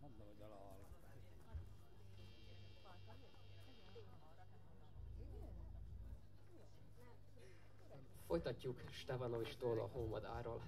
Mondd, hogy alahallgattál. Folytatjuk Stevanovics-tól a Homadáról.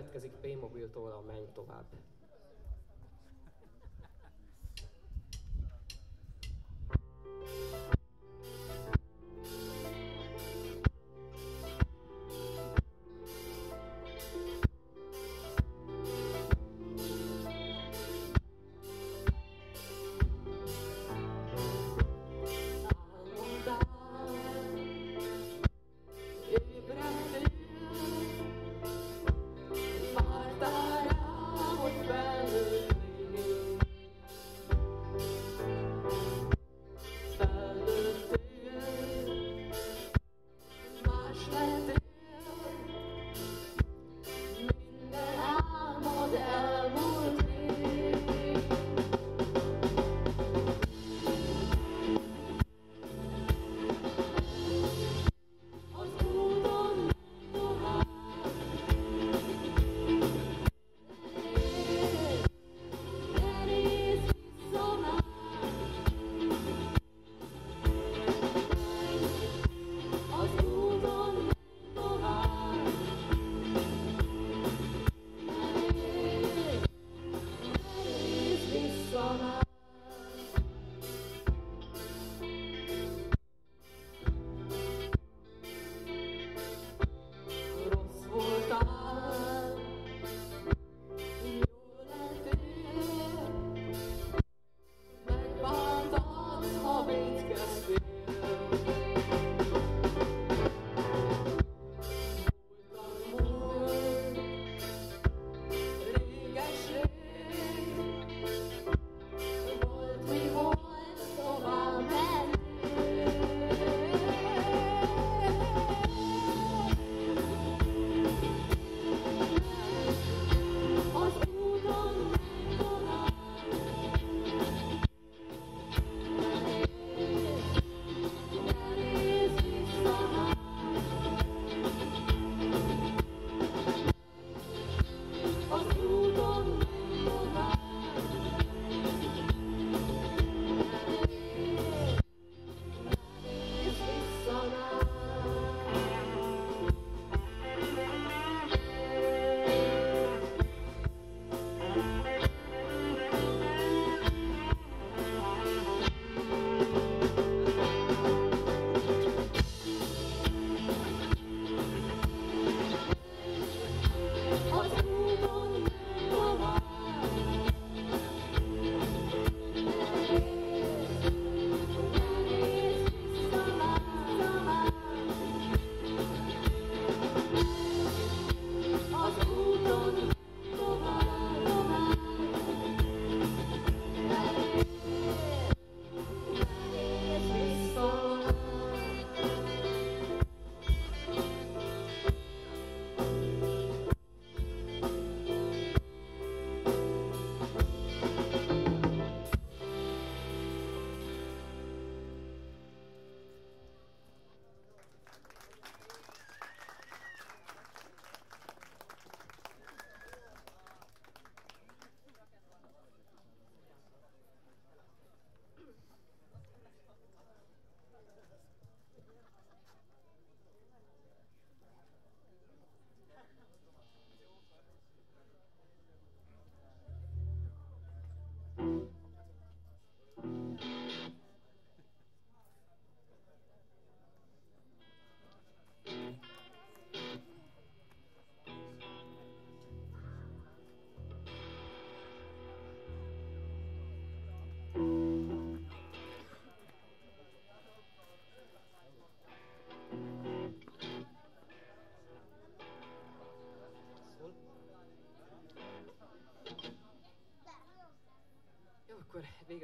Következik P-mobiltól a Menj tovább.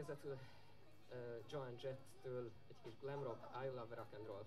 végezetül uh, Joan Jett-től egy kis glam rock, I love rock and roll.